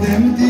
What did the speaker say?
them